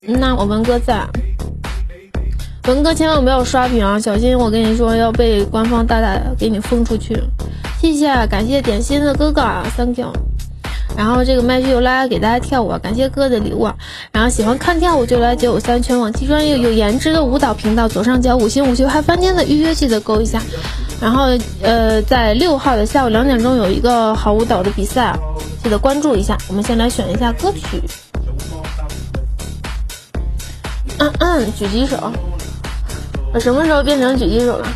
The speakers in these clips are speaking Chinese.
那我文哥在，文哥千万不要刷屏啊，小心我跟你说要被官方大大给你封出去。谢谢，感谢点心的哥哥啊，Thank you。然后这个麦序又拉给大家跳舞，感谢哥的礼物。啊然后喜欢看跳舞就来九五三全网最专业有颜值的舞蹈频道，左上角五星五秀还翻天的预约记得勾一下。然后呃，在六号的下午两点钟有一个好舞蹈的比赛啊，记得关注一下。我们先来选一下歌曲。嗯嗯，狙击手，我什么时候变成狙击手了？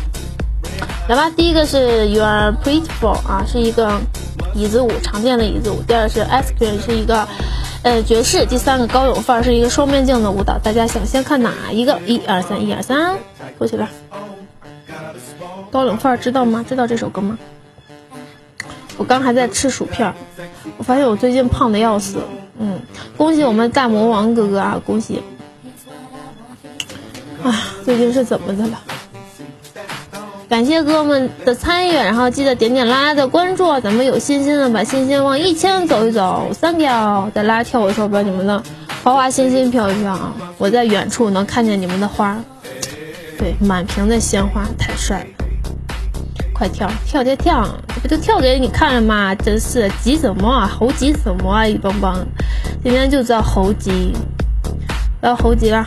来吧，第一个是 You Are Prettiful 啊，是一个。椅子舞常见的椅子舞，第二是 Ice Cream 是一个呃爵士，第三个高勇范儿是一个双面镜的舞蹈。大家想先看哪一个？一二三，一二三，坐起来。高冷范儿知道吗？知道这首歌吗？我刚还在吃薯片，我发现我最近胖的要死。嗯，恭喜我们大魔王哥哥啊，恭喜！啊，最近是怎么的了？感谢哥们的参与，然后记得点点拉拉的关注，咱们有信心的把信心往一千走一走，三秒在拉跳舞的时候把你们的花花心心飘一飘啊！我在远处能看见你们的花，对，满屏的鲜花，太帅了！快跳跳跳跳，这不就跳给你看了吗？真是急什么？猴急什么啊？一帮帮，今天就知道猴急，要猴急了。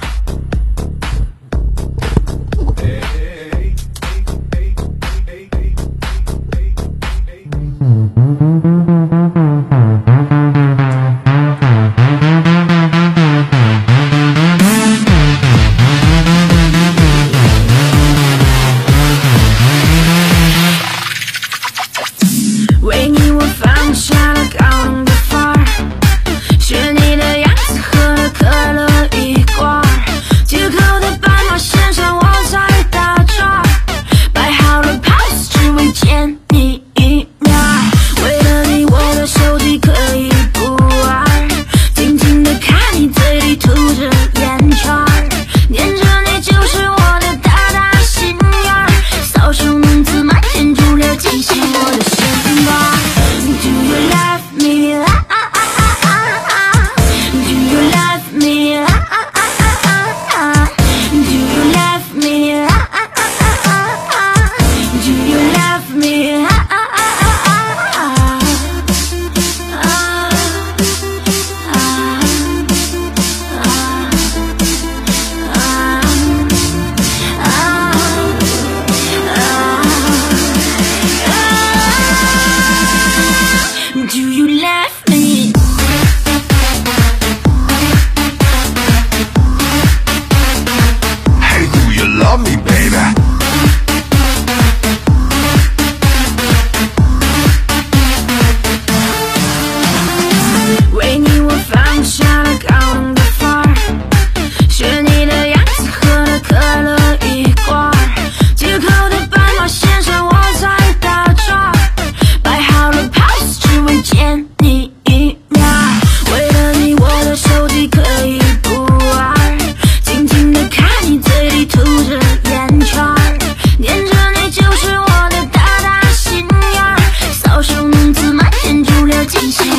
惊喜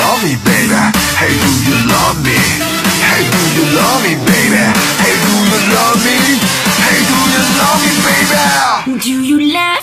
love me, baby? Hey, do you love me? Hey, do you love me, baby? Hey, do you love me? Hey, do you love me, baby? Do you love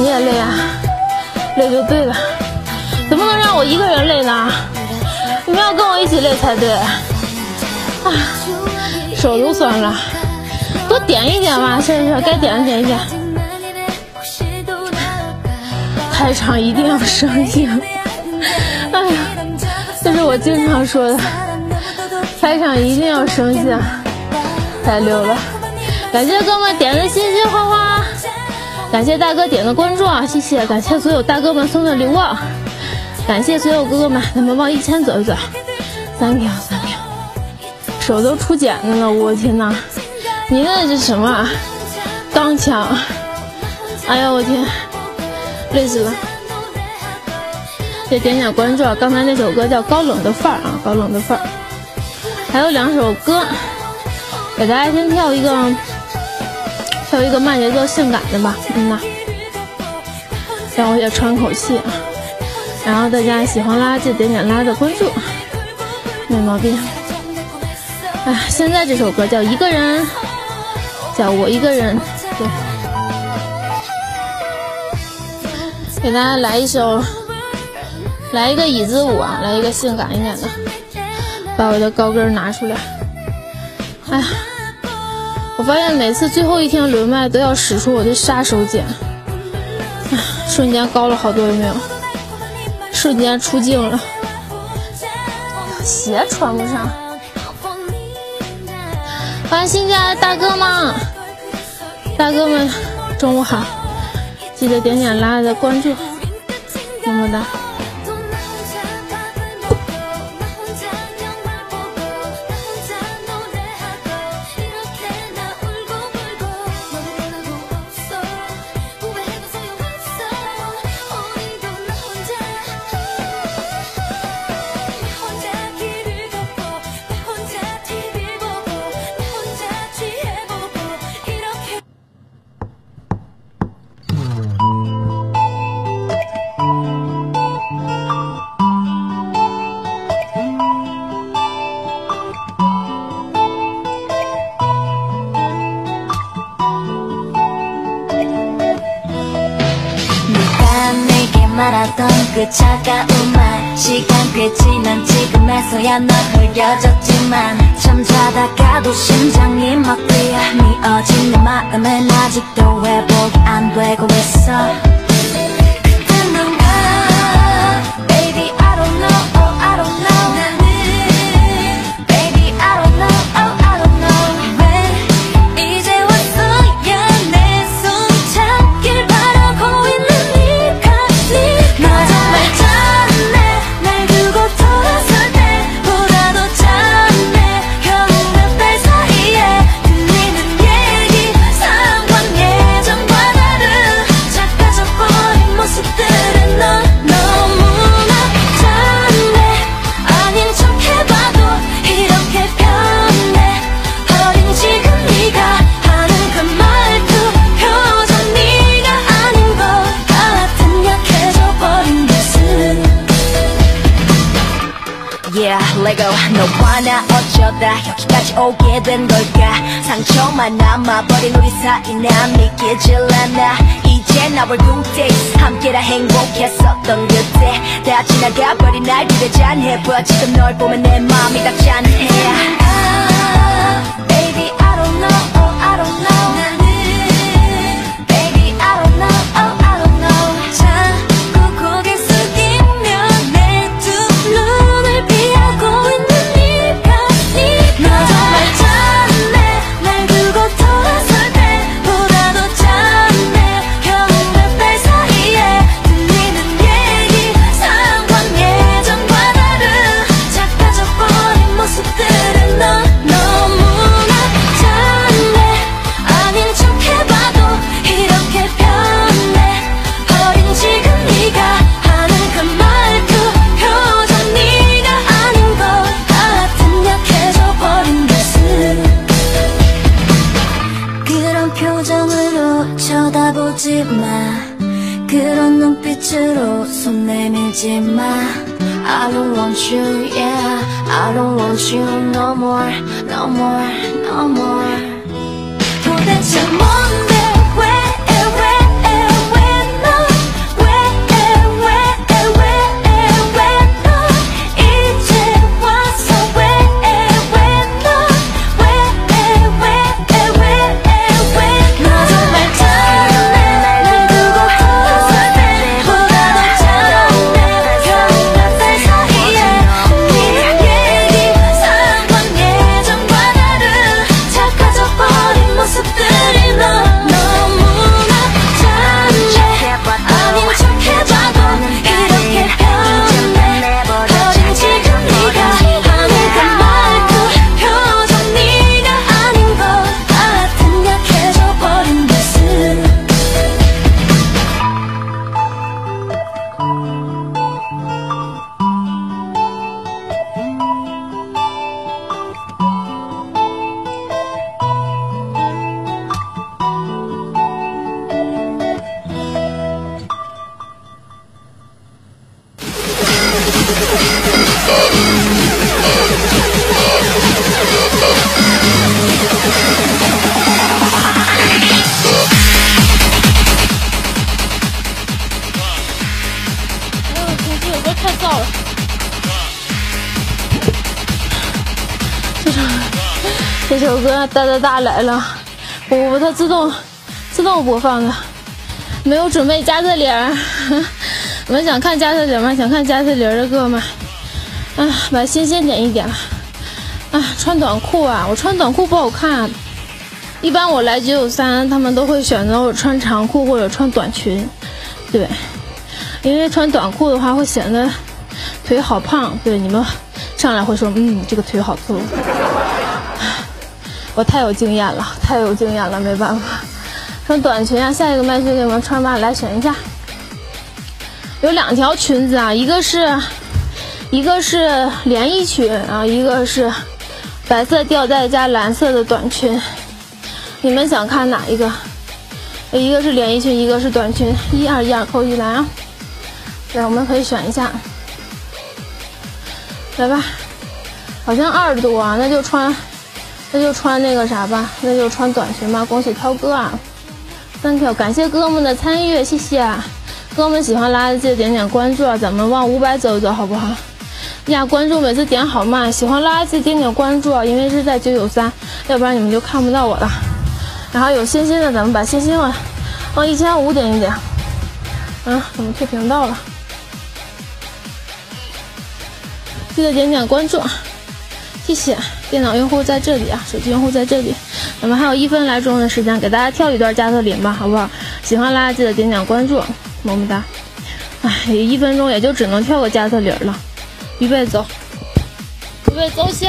你也累啊？累就对了，怎么能让我一个人累呢？你们要跟我一起累才对。啊，手都酸了，多点一点吧，是不是？该点的点一点。开场一定要生硬，哎呀，这是我经常说的，开场一定要生硬，太溜了！感谢哥们点的心心花花，感谢大哥点的关注啊，谢谢！感谢所有大哥们送的礼物，感谢所有哥哥们，咱们往一千走一走，三秒三秒，手都出茧子了，我天哪！你那是什么？钢枪？哎呀，我天！累死了！再点点关注啊，刚才那首歌叫《高冷的范儿》啊，高冷的范儿。还有两首歌，给大家先跳一个，跳一个慢节奏性感的吧。嗯呐，让我也喘口气啊。然后大家喜欢拉就点点拉的关注，没毛病。哎，现在这首歌叫《一个人》，叫我一个人，对。给大家来一首，来一个椅子舞啊，来一个性感一点的，把我的高跟拿出来。哎呀，我发现每次最后一天轮麦都要使出我的杀手锏，瞬间高了好多，有没有？瞬间出镜了，鞋穿不上。欢迎新进来的大哥们，大哥们，中午好。记得点点拉的关注，么么哒。 그 차가운 말. 시간 꽤 지난 지금에서야 넌 흐려졌지만 잠자다가도 심장이 막 뛰어 미어진 내 마음은 아직도 회복이 안 되고 있어 다 여기까지 오게 된 걸까? 상처만 남아버린 우리 사이 난 믿기질 않아 이제 나올 good 함께라 행복했었던 그때. 다 지나가버린 날들에 잔해봐 지금 널 보면 내 마음이 다 짠해. Baby I don't know I don't know more. 这首歌哒哒哒来了，不不，它自动自动播放的，没有准备加特林儿。你们想看加特林吗？想看加特林的歌吗？啊，把星星点一点吧。啊，穿短裤啊，我穿短裤不好看。一般我来九九三，他们都会选择我穿长裤或者穿短裙，对，因为穿短裤的话会显得腿好胖。对，你们上来会说，嗯，这个腿好粗。我太有经验了，太有经验了，没办法。穿短裙啊，下一个麦穗给你们穿吧，来选一下。有两条裙子啊，一个是，一个是连衣裙啊，一个是白色吊带加蓝色的短裙。你们想看哪一个？一个是连衣裙，一个是短裙。一二一二扣一来啊！对，我们可以选一下。来吧，好像二十多啊，那就穿。那就穿那个啥吧，那就穿短裙吧。恭喜涛哥啊，thank you，感谢哥们的参与，谢谢。哥们喜欢拉的记得点点关注啊，咱们往五百走一走好不好？呀，关注每次点好慢，喜欢拉记得点点关注啊，因为是在九九三，要不然你们就看不到我了。然后有星星的，咱们把星星往往一千五点一点。啊，怎么退频道了？记得点点关注，谢谢。电脑用户在这里啊，手机用户在这里。咱们还有一分来钟的时间，给大家跳一段加特林吧，好不好？喜欢拉记得点点关注，么么哒。哎，一分钟也就只能跳个加特林了。预备走，预备走起。